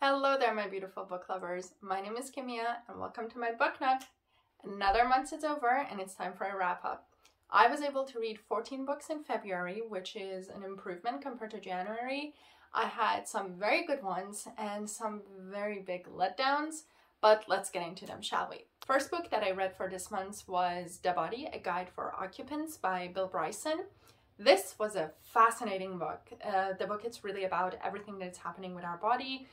Hello there, my beautiful book lovers. My name is Kimia, and welcome to my book nook. Another month is over, and it's time for a wrap up. I was able to read 14 books in February, which is an improvement compared to January. I had some very good ones and some very big letdowns, but let's get into them, shall we? First book that I read for this month was The Body, A Guide for Occupants by Bill Bryson. This was a fascinating book. Uh, the book is really about everything that's happening with our body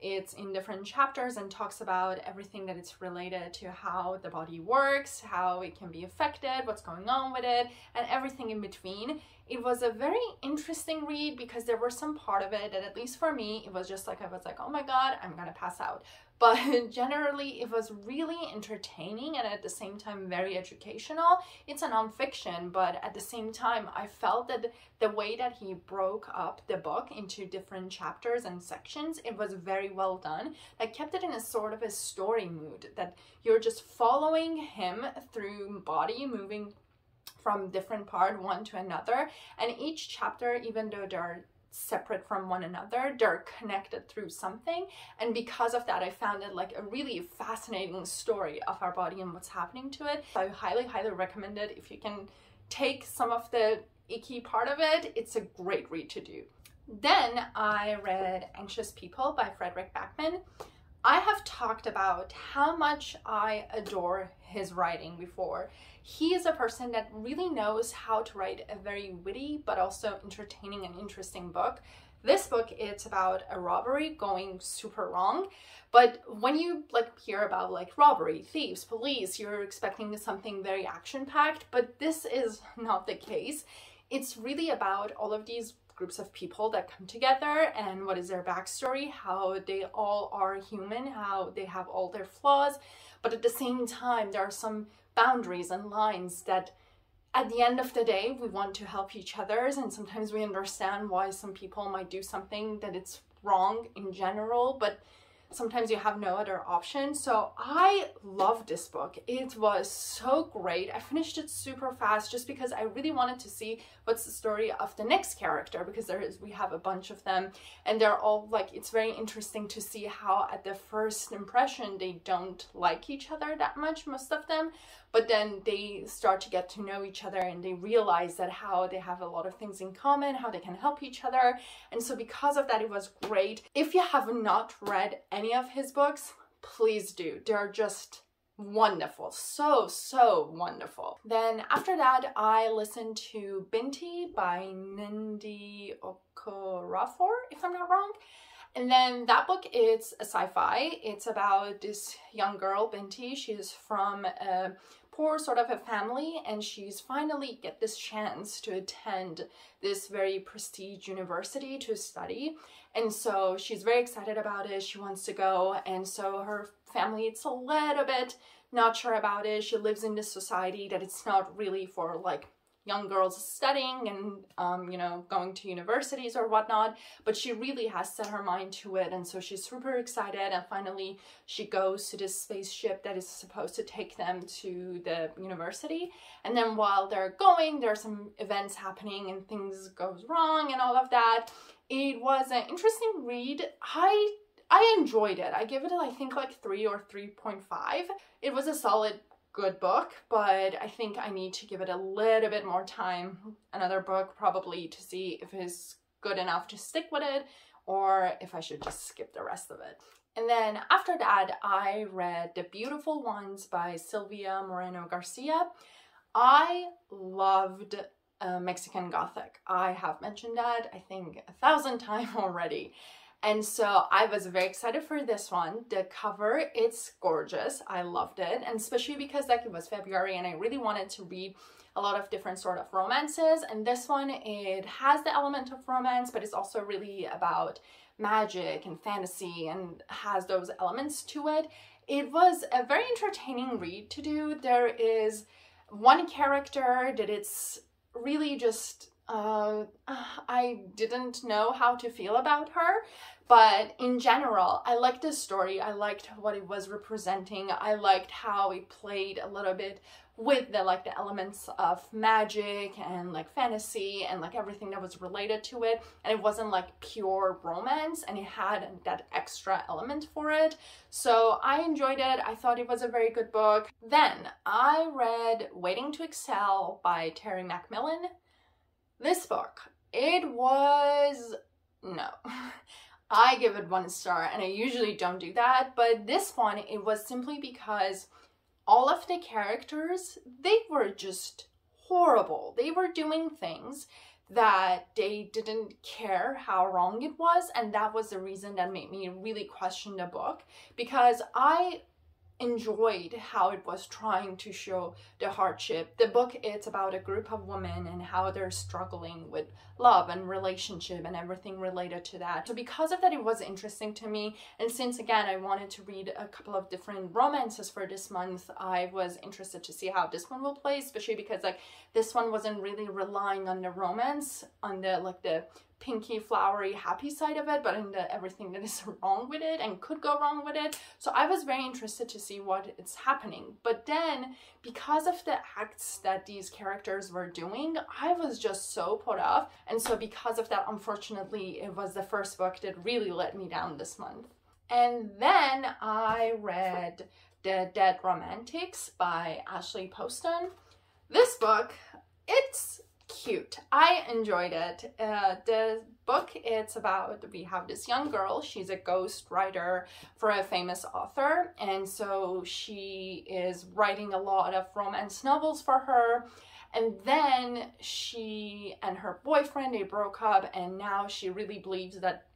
it's in different chapters and talks about everything that it's related to how the body works, how it can be affected, what's going on with it, and everything in between. It was a very interesting read because there were some part of it that at least for me, it was just like I was like, oh my god, I'm gonna pass out but generally it was really entertaining and at the same time very educational. It's a nonfiction, but at the same time, I felt that the way that he broke up the book into different chapters and sections, it was very well done. I kept it in a sort of a story mood that you're just following him through body moving from different part one to another and each chapter even though there are separate from one another. They're connected through something. And because of that, I found it like a really fascinating story of our body and what's happening to it. so I highly, highly recommend it. If you can take some of the icky part of it, it's a great read to do. Then I read Anxious People by Fredrik Backman. I have talked about how much I adore his writing before. He is a person that really knows how to write a very witty but also entertaining and interesting book. This book it's about a robbery going super wrong, but when you like hear about like robbery, thieves, police, you're expecting something very action packed, but this is not the case. It's really about all of these groups of people that come together and what is their backstory, how they all are human, how they have all their flaws, but at the same time, there are some boundaries and lines that at the end of the day, we want to help each other, and sometimes we understand why some people might do something that it's wrong in general, but sometimes you have no other option. So I love this book. It was so great. I finished it super fast just because I really wanted to see what's the story of the next character because there is we have a bunch of them and they're all like it's very interesting to see how at the first impression they don't like each other that much most of them but then they start to get to know each other and they realize that how they have a lot of things in common, how they can help each other. And so because of that, it was great. If you have not read any of his books, please do. They're just wonderful so so wonderful then after that i listened to binti by Nnedi Okorafor if i'm not wrong and then that book is a sci-fi it's about this young girl binti she's from a poor sort of a family and she's finally get this chance to attend this very prestige university to study. And so she's very excited about it. She wants to go. And so her family it's a little bit not sure about it. She lives in this society that it's not really for like young girls studying and um, you know going to universities or whatnot but she really has set her mind to it and so she's super excited and finally she goes to this spaceship that is supposed to take them to the university and then while they're going there are some events happening and things goes wrong and all of that it was an interesting read i I enjoyed it. I give it, I think, like 3 or 3.5. It was a solid good book, but I think I need to give it a little bit more time, another book probably to see if it's good enough to stick with it or if I should just skip the rest of it. And then after that, I read The Beautiful Ones by Silvia Moreno Garcia. I loved uh, Mexican Gothic. I have mentioned that, I think, a thousand times already. And so I was very excited for this one. The cover, it's gorgeous. I loved it. And especially because like it was February and I really wanted to read a lot of different sort of romances. And this one, it has the element of romance, but it's also really about magic and fantasy and has those elements to it. It was a very entertaining read to do. There is one character that it's really just uh, I didn't know how to feel about her, But in general, I liked the story. I liked what it was representing. I liked how it played a little bit with the like the elements of magic and like fantasy and like everything that was related to it. And it wasn't like pure romance and it had that extra element for it. So i enjoyed it. I thought it was a very good book. Then i read waiting to exhale by terry mcmillan this book it was no i give it one star and i usually don't do that but this one it was simply because all of the characters, they were just horrible. They were doing things that they didn't care how wrong it was and that was the reason that made me really question the book because I enjoyed how it was trying to show the hardship. The book it's about a group of women and how they're struggling with love and relationship and everything related to that. So because of that it was interesting to me and since again I wanted to read a couple of different romances for this month, I was interested to see how this one will play, especially because like this one wasn't really relying on the romance, on the like the pinky, flowery, happy side of it, but in the everything that is wrong with it and could go wrong with it. So I was very interested to see what is happening. But then, because of the acts that these characters were doing, I was just so put off. And so because of that, unfortunately, it was the first book that really let me down this month. And then I read The Dead Romantics by Ashley Poston. This book, it's cute. I enjoyed it. Uh, the book, it's about, we have this young girl, she's a ghost writer for a famous author, and so she is writing a lot of romance novels for her, and then she and her boyfriend, they broke up, and now she really believes that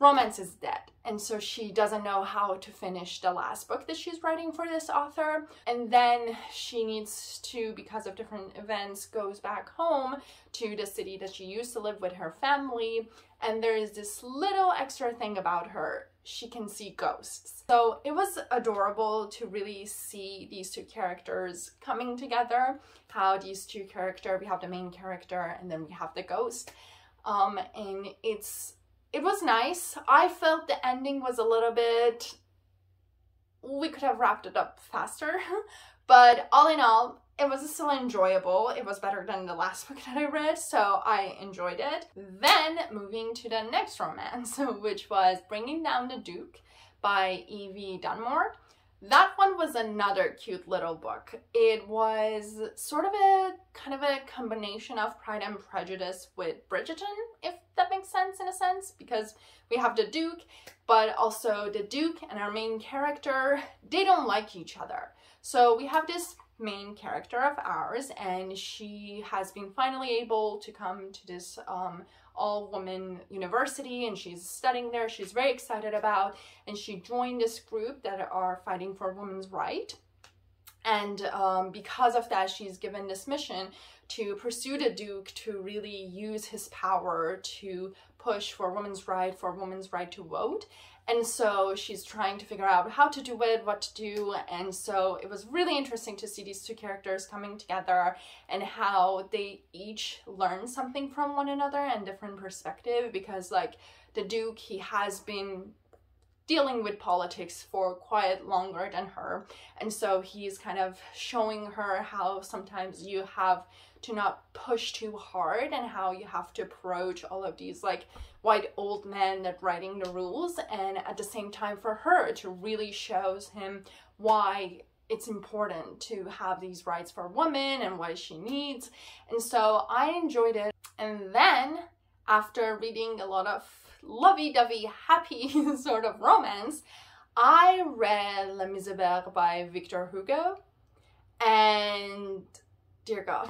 romance is dead. And so she doesn't know how to finish the last book that she's writing for this author. And then she needs to, because of different events, goes back home to the city that she used to live with her family. And there is this little extra thing about her. She can see ghosts. So it was adorable to really see these two characters coming together. How these two characters, we have the main character and then we have the ghost. Um, and it's it was nice. I felt the ending was a little bit, we could have wrapped it up faster, but all in all, it was still enjoyable. It was better than the last book that I read, so I enjoyed it. Then moving to the next romance, which was Bringing Down the Duke by Evie Dunmore. That one was another cute little book. It was sort of a kind of a combination of Pride and Prejudice with Bridgerton, if that makes sense in a sense, because we have the Duke, but also the Duke and our main character, they don't like each other. So we have this main character of ours and she has been finally able to come to this um, all-woman university and she's studying there. She's very excited about and she joined this group that are fighting for women's right. And um, because of that, she's given this mission to pursue the Duke to really use his power to push for women's right, for women's right to vote. And so she's trying to figure out how to do it, what to do. And so it was really interesting to see these two characters coming together and how they each learn something from one another and different perspective because like the Duke, he has been dealing with politics for quite longer than her. And so he's kind of showing her how sometimes you have to not push too hard and how you have to approach all of these like white old men that writing the rules. And at the same time for her to really shows him why it's important to have these rights for women and what she needs. And so I enjoyed it. And then after reading a lot of lovey-dovey happy sort of romance I read Les Miserables by Victor Hugo and dear God,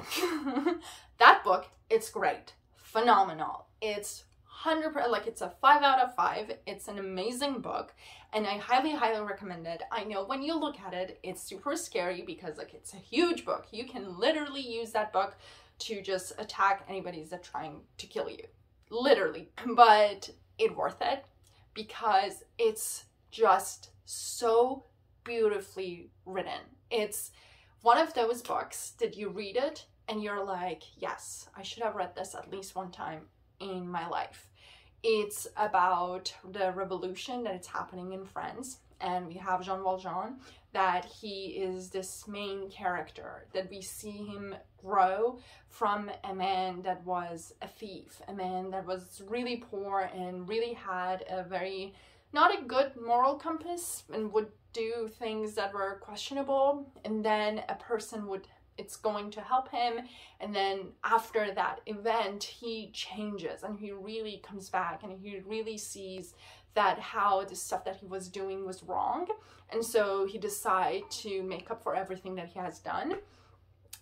that book, it's great, phenomenal. It's 100% like it's a 5 out of 5 it's an amazing book and i highly highly recommend it. I know when you look at it it's super scary because like it's a huge book. You can literally use that book to just attack anybody that's trying to kill you literally but it worth it because it's just so beautifully written it's one of those books that you read it and you're like, yes, I should have read this at least one time in my life. it's about the revolution that is happening in France. And we have Jean Valjean, that he is this main character, that we see him grow from a man that was a thief, a man that was really poor and really had a very not a good moral compass and would do things that were questionable. And then a person would it's going to help him. And then after that event he changes and he really comes back and he really sees that how the stuff that he was doing was wrong. And so he decides to make up for everything that he has done.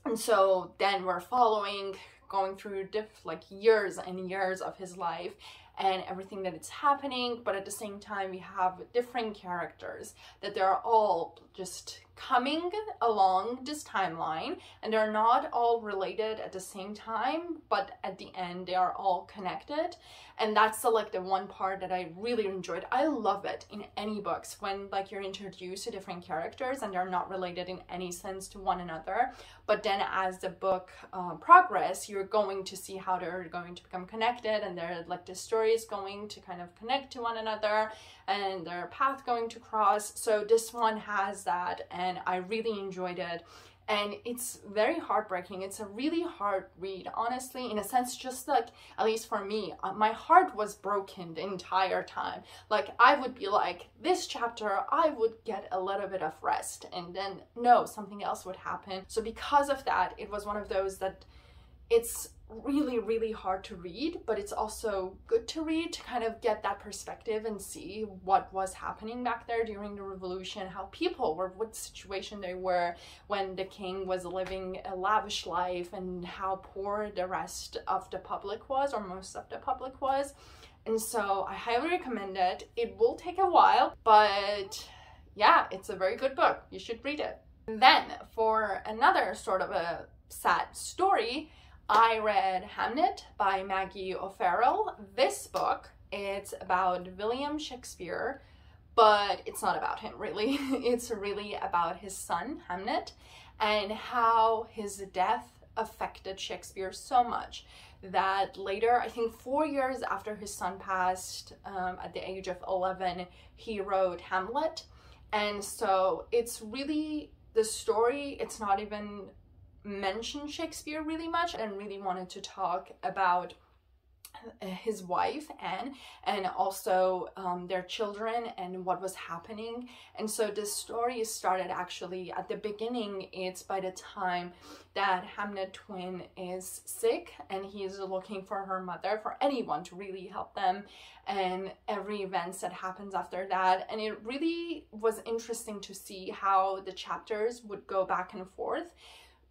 And so then we're following going through like years and years of his life and everything that it's happening. But at the same time we have different characters that they're all just coming along this timeline and they're not all related at the same time but at the end they are all connected. And that's the like the one part that i really enjoyed. I love it in any books when like you're introduced to different characters and they're not related in any sense to one another. But then as the book uh, progress you're going to see how they're going to become connected and they're like the story is going to kind of connect to one another and their path going to cross. So this one has that and i really enjoyed it. And it's very heartbreaking. It's a really hard read honestly in a sense just like at least for me uh, my heart was broken the entire time. Like i would be like this chapter i would get a little bit of rest and then no something else would happen. So because of that it was one of those that it's really really hard to read but it's also good to read to kind of get that perspective and see what was happening back there during the revolution how people were what situation they were when the king was living a lavish life and how poor the rest of the public was or most of the public was. And so i highly recommend it. It will take a while but yeah it's a very good book. You should read it. And then for another sort of a sad story I read Hamnet by Maggie O'Farrell. This book, it's about William Shakespeare, but it's not about him really. it's really about his son, Hamnet, and how his death affected Shakespeare so much that later, I think four years after his son passed um, at the age of 11, he wrote Hamlet. And so it's really the story, it's not even mention Shakespeare really much and really wanted to talk about his wife Anne and also um, their children and what was happening. And so this story started actually at the beginning. It's by the time that Hamnet twin is sick and he's looking for her mother for anyone to really help them and every events that happens after that. And it really was interesting to see how the chapters would go back and forth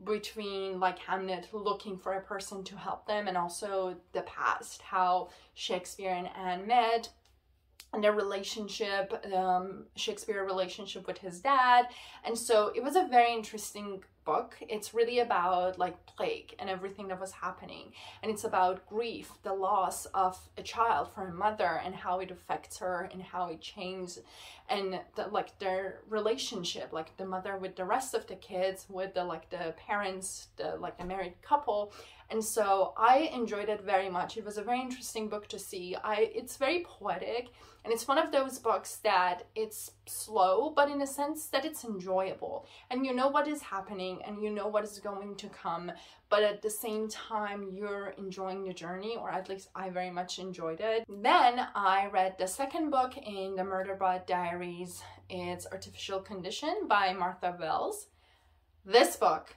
between like Hamnet looking for a person to help them and also the past, how Shakespeare and Anne met and their relationship, um, Shakespeare relationship with his dad. And so it was a very interesting book. It's really about like plague and everything that was happening. And it's about grief, the loss of a child for a mother and how it affects her and how it changes and the, like their relationship, like the mother with the rest of the kids, with the like the parents, the like the married couple. And so I enjoyed it very much. It was a very interesting book to see. I it's very poetic and it's one of those books that it's slow, but in a sense that it's enjoyable. And you know what is happening and you know what is going to come, but at the same time, you're enjoying the journey, or at least I very much enjoyed it. Then I read the second book in the Murderbot Diaries. It's Artificial Condition by Martha Wells. This book,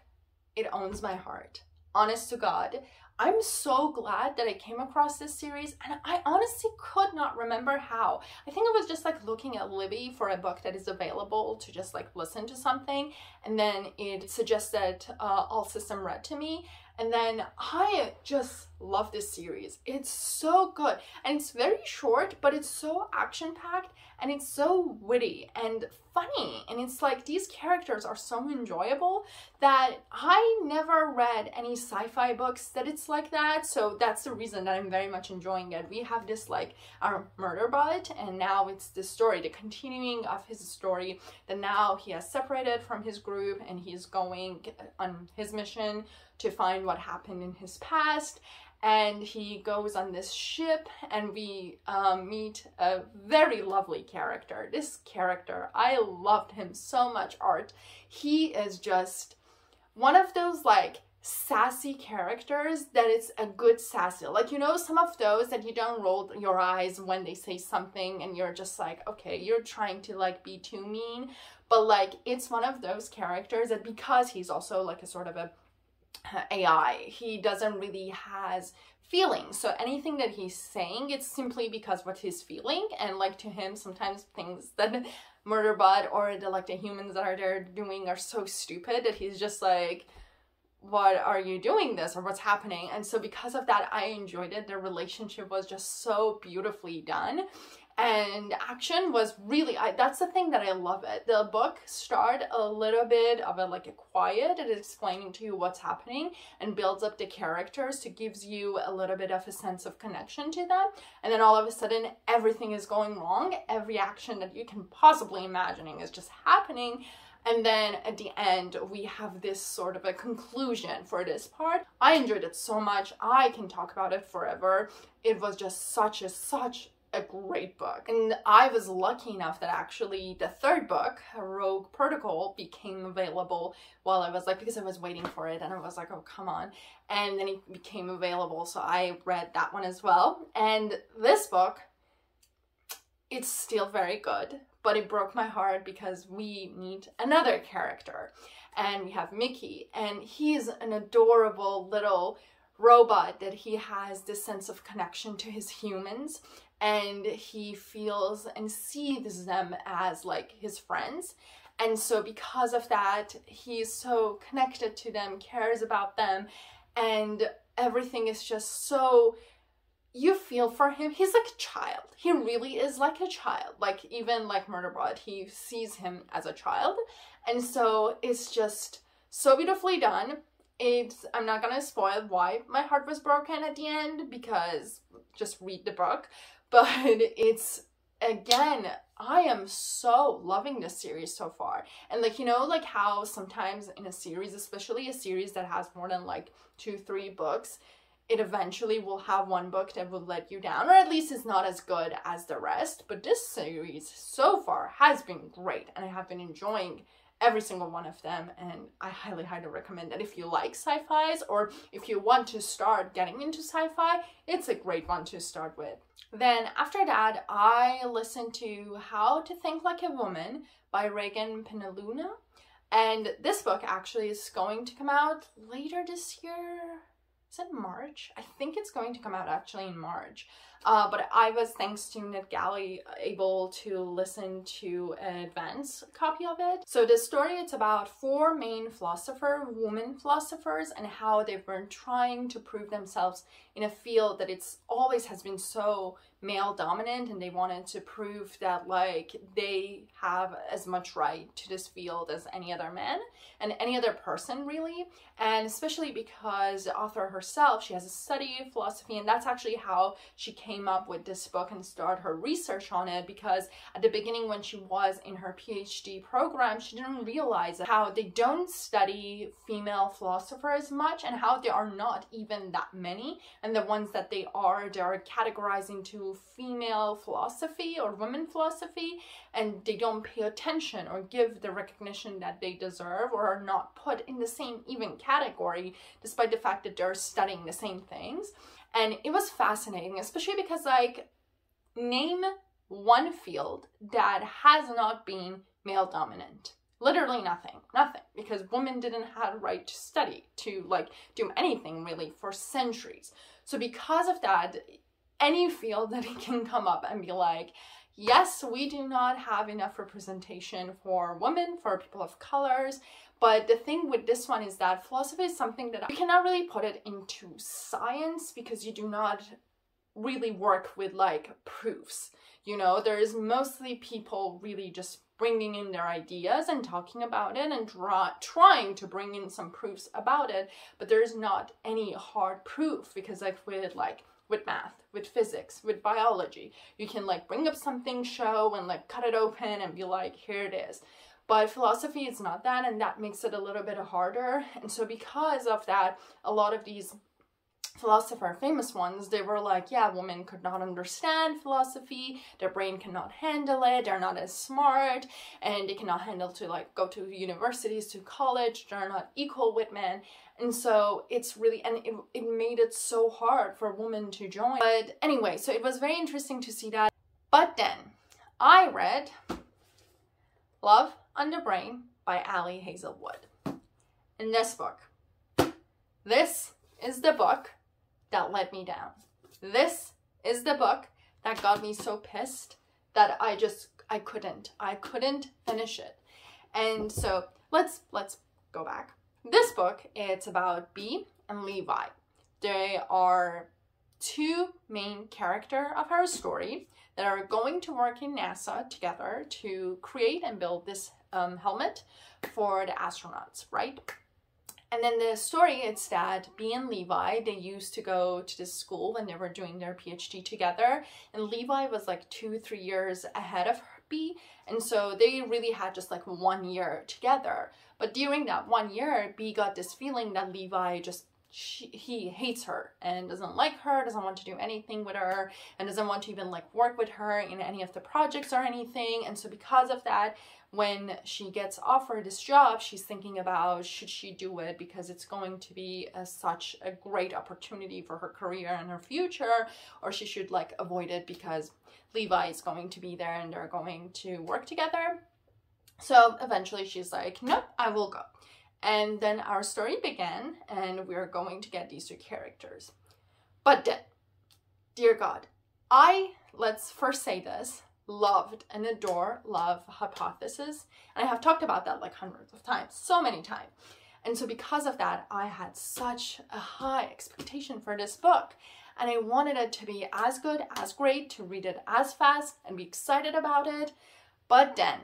it owns my heart. Honest to God, I'm so glad that I came across this series and I honestly could not remember how. I think I was just like looking at Libby for a book that is available to just like listen to something and then it suggested uh, All System Red to me and then I just love this series. It's so good and it's very short, but it's so action packed and it's so witty and funny. And it's like these characters are so enjoyable that I never read any sci-fi books that it's like that. So that's the reason that I'm very much enjoying it. We have this like our Murderbot and now it's the story, the continuing of his story that now he has separated from his group and he's going on his mission to find what happened in his past and he goes on this ship and we um, meet a very lovely character. This character i loved him so much art. He is just one of those like sassy characters that it's a good sassy. Like you know some of those that you don't roll your eyes when they say something and you're just like okay you're trying to like be too mean. But like it's one of those characters that because he's also like a sort of a AI. He doesn't really has feelings. So anything that he's saying, it's simply because what he's feeling. And like to him, sometimes things that Murderbot or the like the humans that are there doing are so stupid that he's just like, what are you doing this or what's happening? And so because of that, I enjoyed it. Their relationship was just so beautifully done and action was really I, that's the thing that i love it the book start a little bit of a like a quiet it is explaining to you what's happening and builds up the characters to gives you a little bit of a sense of connection to them and then all of a sudden everything is going wrong every action that you can possibly imagining is just happening and then at the end, we have this sort of a conclusion for this part. I enjoyed it so much. I can talk about it forever. It was just such a, such a great book. And I was lucky enough that actually the third book, Rogue Protocol, became available while I was like, because I was waiting for it and I was like, oh, come on. And then it became available. So I read that one as well. And this book, it's still very good, but it broke my heart because we meet another character and we have Miki and he's an adorable little robot that he has this sense of connection to his humans and he feels and sees them as like his friends. And so, because of that, he's so connected to them, cares about them, and everything is just so. You feel for him. He's like a child. He really is like a child. Like, even like Murderbot, he sees him as a child. And so, it's just so beautifully done. It's, I'm not gonna spoil why my heart was broken at the end because just read the book but it's again i am so loving this series so far. And like you know like how sometimes in a series especially a series that has more than like two three books it eventually will have one book that will let you down or at least is not as good as the rest. But this series so far has been great and i have been enjoying every single one of them and I highly highly recommend that if you like sci-fis or if you want to start getting into sci-fi it's a great one to start with. Then after that I listened to How to Think Like a Woman by Regan Penaluna and this book actually is going to come out later this year. Is it March? I think it's going to come out actually in March. Uh, but I was, thanks to NetGalley, able to listen to an advanced copy of it. So the story, it's about four main philosopher, women philosophers, and how they've been trying to prove themselves in a field that it's always has been so male dominant and they wanted to prove that like they have as much right to this field as any other man and any other person really and especially because the author herself she has a study philosophy and that's actually how she came up with this book and started her research on it because at the beginning when she was in her phd program she didn't realize how they don't study female philosophers much and how there are not even that many. And the ones that they are they are categorized into female philosophy or women philosophy and they don't pay attention or give the recognition that they deserve or are not put in the same even category despite the fact that they're studying the same things and it was fascinating especially because like name one field that has not been male dominant literally nothing nothing because women didn't have a right to study to like do anything really for centuries so because of that any field that it can come up and be like, yes, we do not have enough representation for women, for people of colors. But the thing with this one is that philosophy is something that you cannot really put it into science because you do not really work with like proofs. You know, there's mostly people really just bringing in their ideas and talking about it and try, trying to bring in some proofs about it, but there's not any hard proof because like with like with math, with physics, with biology. You can like bring up something, show, and like cut it open and be like, here it is. But philosophy is not that, and that makes it a little bit harder. And so, because of that, a lot of these philosopher, famous ones, they were like, yeah, women could not understand philosophy, their brain cannot handle it, they're not as smart, and they cannot handle to like go to universities, to college, they're not equal with men. And so it's really, and it, it made it so hard for women to join. But anyway, so it was very interesting to see that. But then I read Love on the Brain by Ali Hazelwood. In this book, this is the book that let me down. This is the book that got me so pissed that I just I couldn't. I couldn't finish it. And so let's let's go back. This book it's about Bee and Levi. They are two main character of our story that are going to work in NASA together to create and build this um, helmet for the astronauts, right? And then the story it's that Bee and Levi, they used to go to this school when they were doing their PhD together. And Levi was like two, three years ahead of Bee. And so they really had just like one year together. But during that one year, Bee got this feeling that Levi just she, he hates her and doesn't like her, doesn't want to do anything with her, and doesn't want to even like work with her in any of the projects or anything. And so because of that, when she gets offered this job, she's thinking about should she do it because it's going to be a, such a great opportunity for her career and her future, or she should like avoid it because Levi is going to be there and they're going to work together. So eventually she's like, nope, I will go. And then our story began, and we're going to get these two characters. But dear God, I, let's first say this, loved and adore Love Hypothesis. And I have talked about that like hundreds of times, so many times. And so because of that, I had such a high expectation for this book. And I wanted it to be as good, as great, to read it as fast and be excited about it. But then,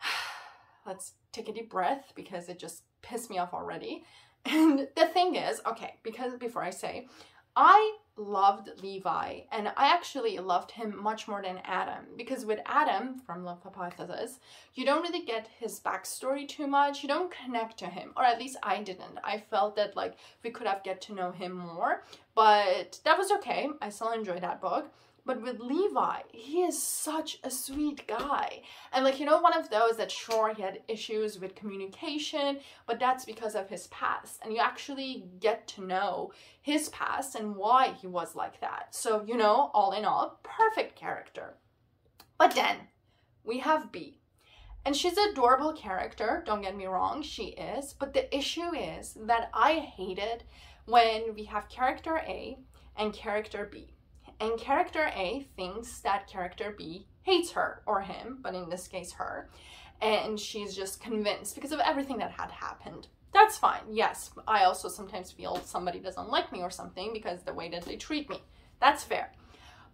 let's take a deep breath because it just pissed me off already. And the thing is, okay, because before I say, I loved Levi and I actually loved him much more than Adam because with Adam from Love Hypothesis, you don't really get his backstory too much. You don't connect to him, or at least I didn't. I felt that like we could have get to know him more, but that was okay. I still enjoyed that book. But with Levi, he is such a sweet guy. And like, you know, one of those that sure he had issues with communication, but that's because of his past. And you actually get to know his past and why he was like that. So, you know, all in all, perfect character. But then we have Bee. And she's an adorable character, don't get me wrong, she is. But the issue is that I hated when we have character A and character B and character A thinks that character B hates her or him, but in this case, her. And she's just convinced because of everything that had happened. That's fine. Yes, I also sometimes feel somebody doesn't like me or something because the way that they treat me. That's fair.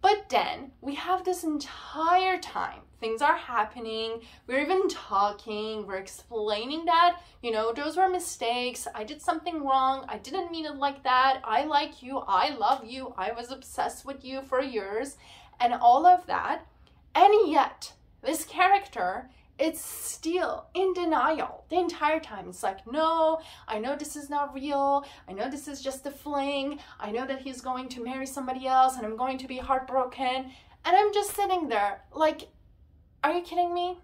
But then we have this entire time, things are happening, we're even talking, we're explaining that, you know, those were mistakes, I did something wrong, I didn't mean it like that, I like you, I love you, I was obsessed with you for years, and all of that. And yet, this character it's still in denial the entire time. It's like, no, I know this is not real. I know this is just a fling. I know that he's going to marry somebody else and I'm going to be heartbroken. And I'm just sitting there like, are you kidding me?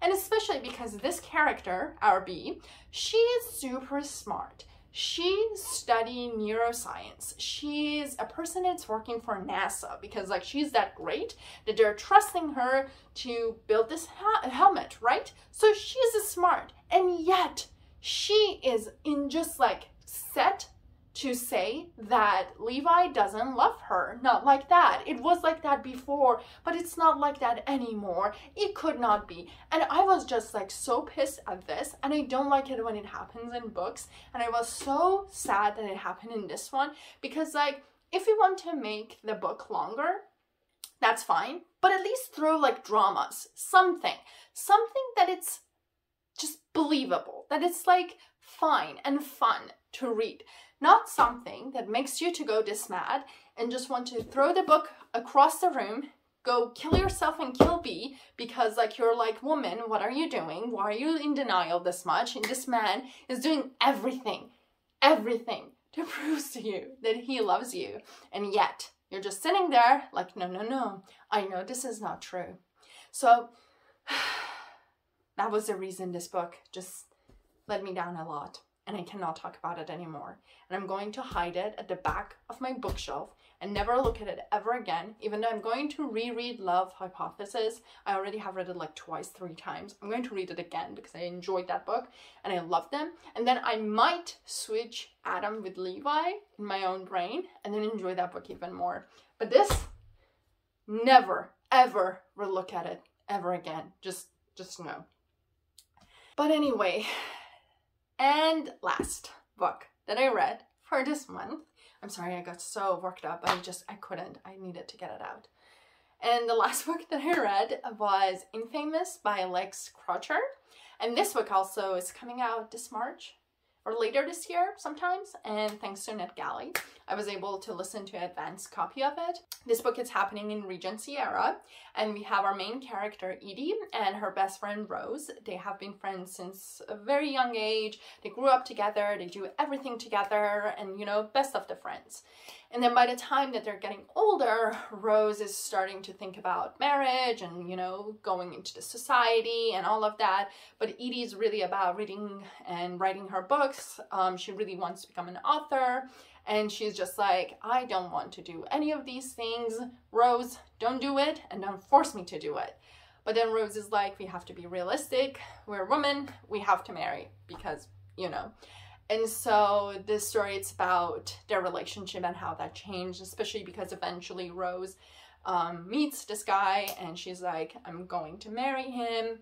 And especially because this character, our Bee, she is super smart. She's studying neuroscience. She's a person that's working for NASA because like she's that great that they're trusting her to build this helmet, right? So she's a smart and yet she is in just like set to say that Levi doesn't love her. Not like that. It was like that before, but it's not like that anymore. It could not be. And I was just like so pissed at this, and I don't like it when it happens in books. And I was so sad that it happened in this one because, like, if you want to make the book longer, that's fine, but at least throw like dramas, something, something that it's just believable, that it's like fine and fun to read not something that makes you to go this mad and just want to throw the book across the room go kill yourself and kill Bee because like you're like woman what are you doing why are you in denial this much and this man is doing everything everything to prove to you that he loves you. And yet, you're just sitting there like, no, no, no, I know this is not true. So, that was the reason this book just let me down a lot and I cannot talk about it anymore. And I'm going to hide it at the back of my bookshelf and never look at it ever again. Even though I'm going to reread Love Hypothesis, I already have read it like twice, three times. I'm going to read it again because I enjoyed that book and I loved them. And then I might switch Adam with Levi in my own brain and then enjoy that book even more. But this, never, ever will look at it ever again. Just, just no. But anyway, and last book that I read for this month. I'm sorry, I got so worked up. I just, I couldn't. I needed to get it out. And the last book that I read was Infamous by Lex Croucher. And this book also is coming out this March or later this year sometimes. And thanks to NetGalley, I was able to listen to an advanced copy of it. This book is happening in Regency era, and we have our main character Edie and her best friend Rose. They have been friends since a very young age. They grew up together, they do everything together, and you know, best of the friends. And then by the time that they're getting older, Rose is starting to think about marriage and, you know, going into the society and all of that. But Edie's really about reading and writing her books. Um, she really wants to become an author. And she's just like, I don't want to do any of these things. Rose, don't do it and don't force me to do it. But then Rose is like, we have to be realistic. We're women. We have to marry because, you know. And so this story, it's about their relationship and how that changed, especially because eventually Rose um, meets this guy and she's like, I'm going to marry him.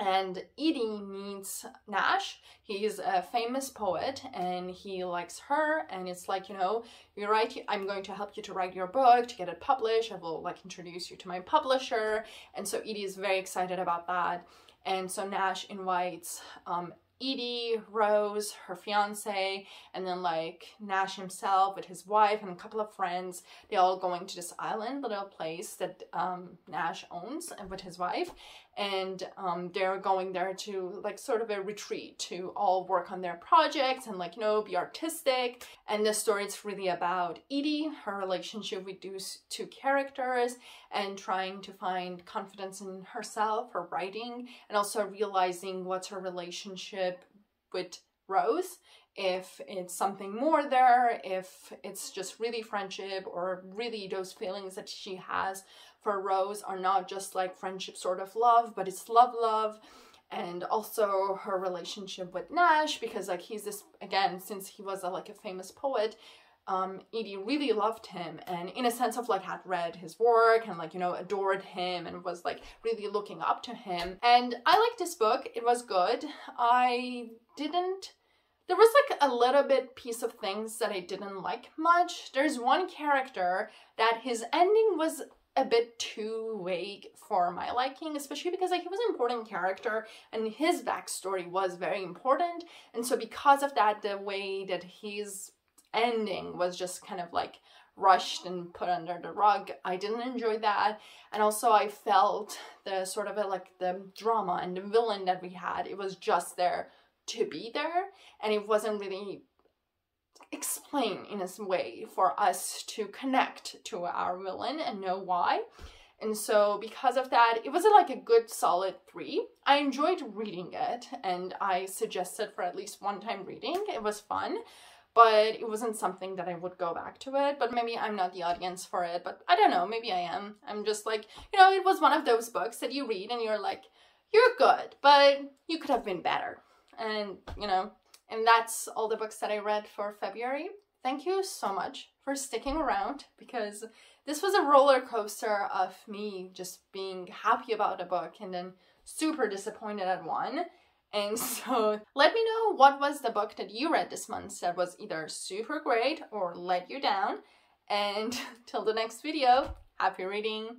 And Edie meets Nash. He's a famous poet and he likes her. And it's like, you know, you're right, I'm going to help you to write your book, to get it published. I will like introduce you to my publisher. And so Edie is very excited about that. And so Nash invites um, Edie, Rose, her fiance, and then like Nash himself with his wife and a couple of friends. They all going to this island, little place that um, Nash owns with his wife. And um, they're going there to like sort of a retreat to all work on their projects and like, you know, be artistic. And the story is really about Edie, her relationship with these two characters and trying to find confidence in herself, her writing, and also realizing what's her relationship with Rose, if it's something more there, if it's just really friendship or really those feelings that she has for Rose are not just like friendship sort of love, but it's love love. And also her relationship with Nash, because like he's this, again, since he was a, like a famous poet, um, Edie really loved him and in a sense of like had read his work and like, you know, adored him and was like really looking up to him. And I liked this book. It was good. I didn't there was like a little bit piece of things that I didn't like much. There's one character that his ending was a bit too vague for my liking, especially because like he was an important character and his backstory was very important. And so because of that, the way that his ending was just kind of like rushed and put under the rug. I didn't enjoy that. And also I felt the sort of like the drama and the villain that we had, it was just there to be there and it wasn't really explained in a way for us to connect to our villain and know why. And so because of that, it was like a good solid three. I enjoyed reading it and I suggested for at least one time reading. It was fun but it wasn't something that I would go back to it. But maybe I'm not the audience for it, but I don't know, maybe I am. I'm just like, you know, it was one of those books that you read and you're like, you're good, but you could have been better. And, you know, and that's all the books that I read for February. Thank you so much for sticking around because this was a roller coaster of me just being happy about a book and then super disappointed at one and so let me know what was the book that you read this month that was either super great or let you down. And till the next video, happy reading!